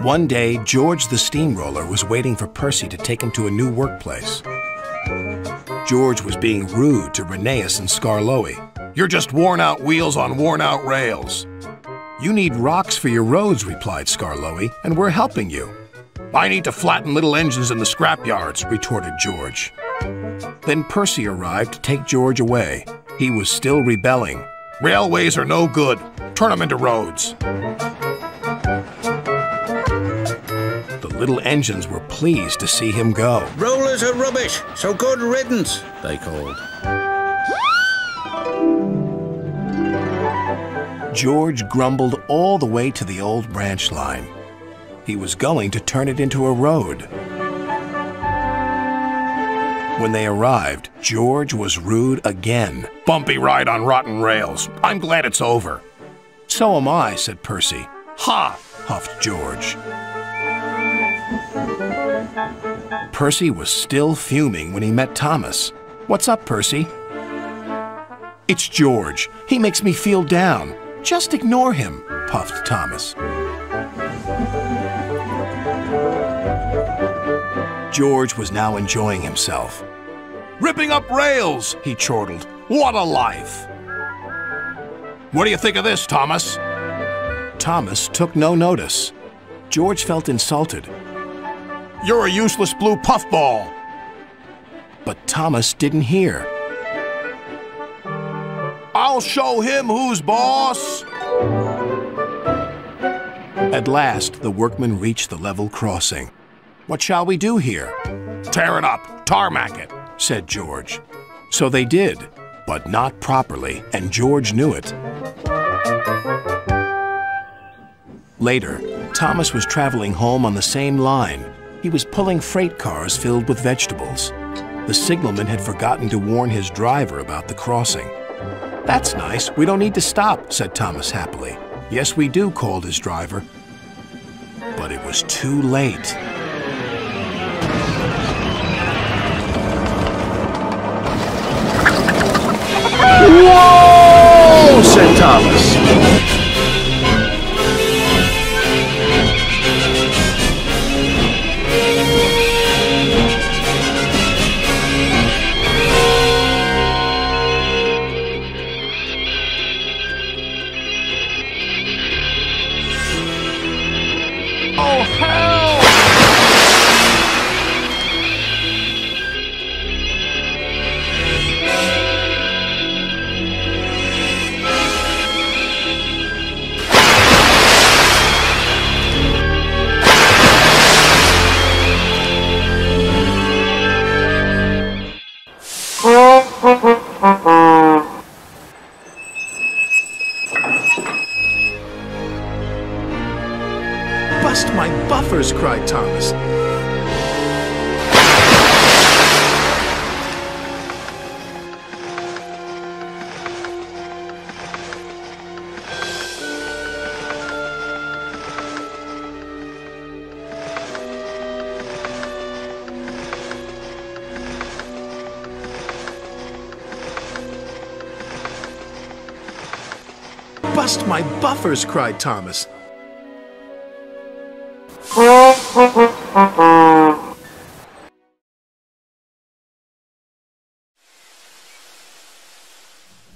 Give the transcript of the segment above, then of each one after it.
One day, George the steamroller was waiting for Percy to take him to a new workplace. George was being rude to Rheneas and Skarloey. You're just worn out wheels on worn out rails. You need rocks for your roads, replied Skarloey, and we're helping you. I need to flatten little engines in the scrapyards, retorted George. Then Percy arrived to take George away. He was still rebelling. Railways are no good. Turn them into roads. Little engines were pleased to see him go. Rollers are rubbish, so good riddance, they called. George grumbled all the way to the old branch line. He was going to turn it into a road. When they arrived, George was rude again. Bumpy ride on rotten rails. I'm glad it's over. So am I, said Percy. Ha! huffed George. Percy was still fuming when he met Thomas. What's up, Percy? It's George. He makes me feel down. Just ignore him, puffed Thomas. George was now enjoying himself. Ripping up rails, he chortled. What a life! What do you think of this, Thomas? Thomas took no notice. George felt insulted. You're a useless blue puffball. But Thomas didn't hear. I'll show him who's boss. At last, the workmen reached the level crossing. What shall we do here? Tear it up, tarmac it, said George. So they did, but not properly, and George knew it. Later, Thomas was traveling home on the same line. He was pulling freight cars filled with vegetables. The signalman had forgotten to warn his driver about the crossing. That's nice. We don't need to stop, said Thomas happily. Yes, we do, called his driver. But it was too late. Whoa! said Thomas. Bust my buffers, cried Thomas.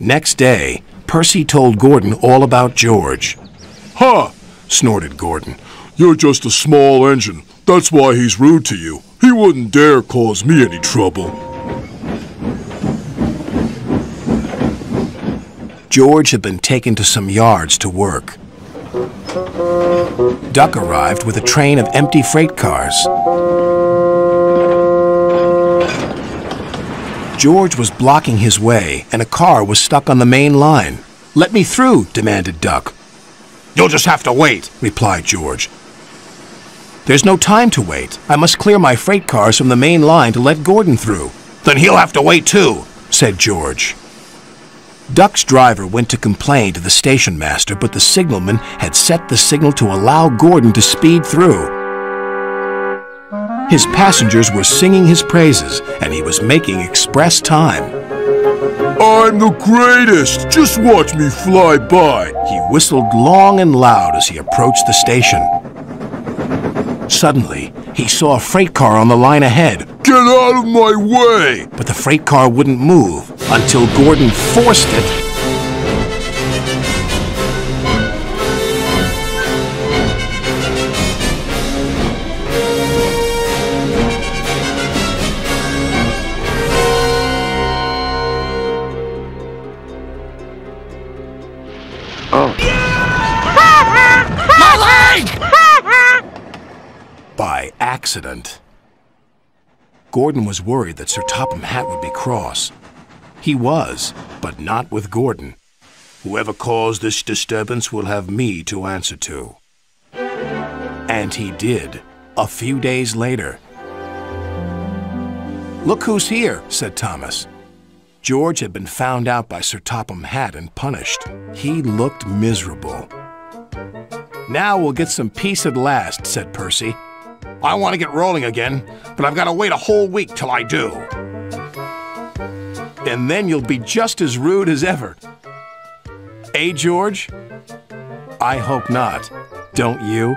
Next day, Percy told Gordon all about George. Ha! snorted Gordon. You're just a small engine. That's why he's rude to you. He wouldn't dare cause me any trouble. George had been taken to some yards to work. Duck arrived with a train of empty freight cars. George was blocking his way, and a car was stuck on the main line. Let me through, demanded Duck. You'll just have to wait, replied George. There's no time to wait. I must clear my freight cars from the main line to let Gordon through. Then he'll have to wait too, said George. Duck's driver went to complain to the station master, but the signalman had set the signal to allow Gordon to speed through. His passengers were singing his praises, and he was making express time. I'm the greatest! Just watch me fly by! He whistled long and loud as he approached the station. Suddenly, he saw a freight car on the line ahead, Get out of my way! but the freight car wouldn't move until Gordon forced it. Accident. Gordon was worried that Sir Topham Hatt would be cross. He was, but not with Gordon. Whoever caused this disturbance will have me to answer to. And he did, a few days later. Look who's here, said Thomas. George had been found out by Sir Topham Hatt and punished. He looked miserable. Now we'll get some peace at last, said Percy. I want to get rolling again, but I've got to wait a whole week till I do. And then you'll be just as rude as ever. Eh, George? I hope not. Don't you?